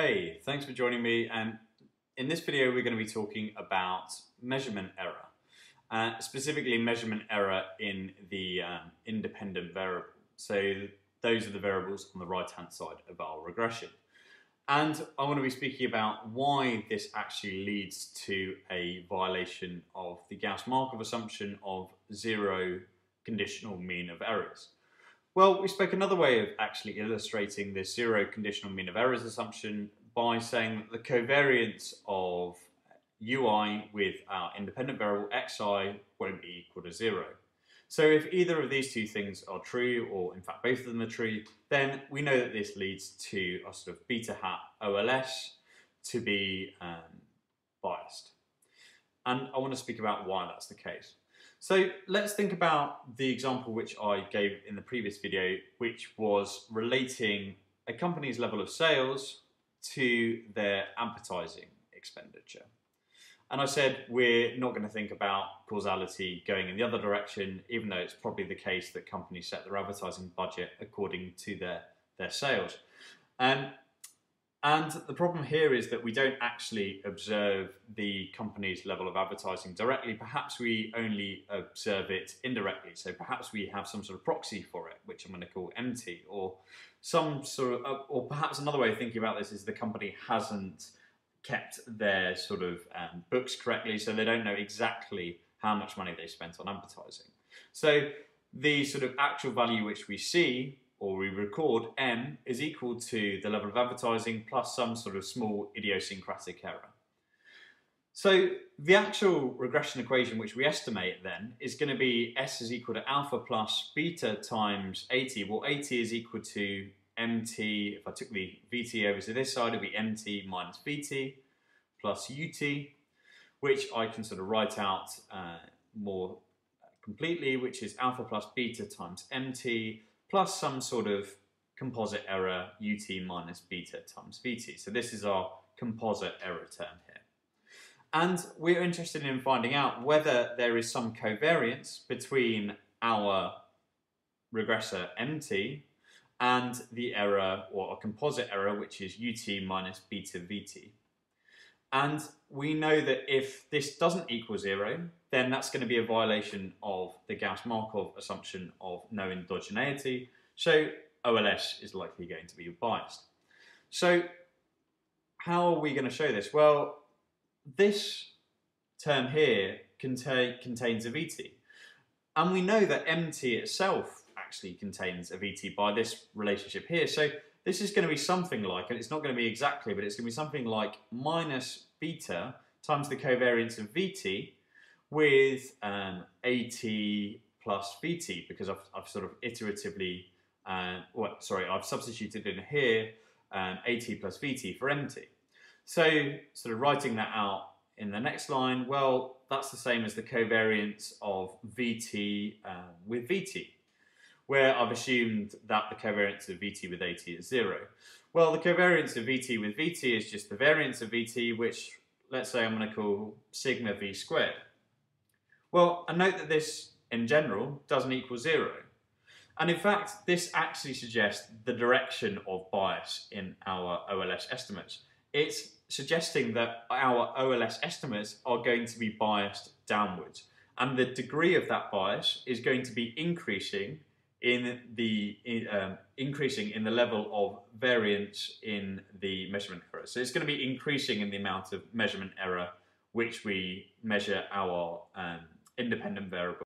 Hey, thanks for joining me and in this video we're going to be talking about measurement error. Uh, specifically measurement error in the um, independent variable. So those are the variables on the right hand side of our regression. And I want to be speaking about why this actually leads to a violation of the Gauss-Markov assumption of zero conditional mean of errors. Well, we spoke another way of actually illustrating this zero conditional mean of errors assumption by saying that the covariance of ui with our independent variable xi won't be equal to zero. So if either of these two things are true, or in fact both of them are true, then we know that this leads to a sort of beta hat OLS to be um, biased. And I want to speak about why that's the case. So let's think about the example which I gave in the previous video, which was relating a company's level of sales to their advertising expenditure. And I said we're not going to think about causality going in the other direction, even though it's probably the case that companies set their advertising budget according to their, their sales. Um, and the problem here is that we don't actually observe the company's level of advertising directly. Perhaps we only observe it indirectly. So perhaps we have some sort of proxy for it, which I'm going to call MT, or some sort of, uh, or perhaps another way of thinking about this is the company hasn't kept their sort of um, books correctly, so they don't know exactly how much money they spent on advertising. So the sort of actual value which we see or we record M is equal to the level of advertising plus some sort of small idiosyncratic error. So the actual regression equation which we estimate then is going to be S is equal to alpha plus beta times AT. Well, AT is equal to MT, if I took the VT over to this side, it would be MT minus VT plus UT, which I can sort of write out uh, more completely, which is alpha plus beta times MT plus some sort of composite error ut minus beta times vt. So this is our composite error term here. And we're interested in finding out whether there is some covariance between our regressor mt and the error or a composite error which is ut minus beta vt. And we know that if this doesn't equal zero, then that's going to be a violation of the Gauss-Markov assumption of no endogeneity. So OLS is likely going to be biased. So how are we going to show this? Well, this term here contain, contains a VT. And we know that MT itself actually contains a VT by this relationship here. So this is going to be something like, and it's not going to be exactly, but it's going to be something like minus beta times the covariance of VT with um, AT plus VT because I've, I've sort of iteratively, uh, well, sorry, I've substituted in here um, AT plus VT for MT. So sort of writing that out in the next line, well, that's the same as the covariance of VT uh, with VT, where I've assumed that the covariance of VT with AT is zero. Well, the covariance of VT with VT is just the variance of VT, which let's say I'm going to call sigma V squared. Well, I note that this, in general, doesn't equal zero. And in fact, this actually suggests the direction of bias in our OLS estimates. It's suggesting that our OLS estimates are going to be biased downwards. And the degree of that bias is going to be increasing in the in, um, increasing in the level of variance in the measurement error. So it's going to be increasing in the amount of measurement error which we measure our um, independent variable